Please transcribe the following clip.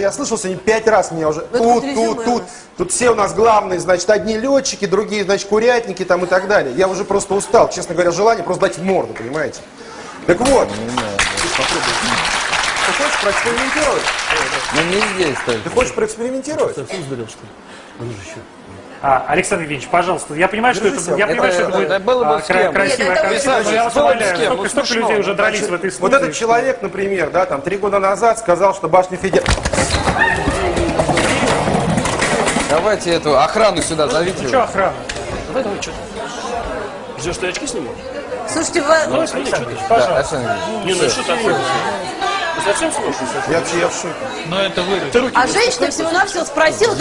Я слышал сегодня пять раз меня уже. Ну, Тут, тут, тут. Тут все у нас главные, значит, одни летчики, другие, значит, курятники там и так далее. Я уже просто устал, честно говоря, желание просто дать в морду, понимаете? Так вот. Ты хочешь проэкспериментировать? Ну не здесь Ты только. хочешь проэкспериментировать? Совсем сдурел, что ли? А, Александр Евгеньевич, пожалуйста, я понимаю, что это, я это- понимаю, что это будет это было бы а, кра- красивая Нет, это картина, но я вас умоляю, столько, Ну, столько смешно. людей уже дрались в этой студии. Вот этот человек, например, да, там три года назад сказал, что башня Федер... Давайте эту охрану сюда зовите. Что охрана? Давай, давай, что ты? Ждешь, что я очки сниму? Слушайте, вы... Давай, смотри, что ты? Да, Александр Ильич. Не, ну что ты отходишь? Ты совсем слушаешь? Я, я в шоке. Ну это вы. А женщина всего-навсего спросила,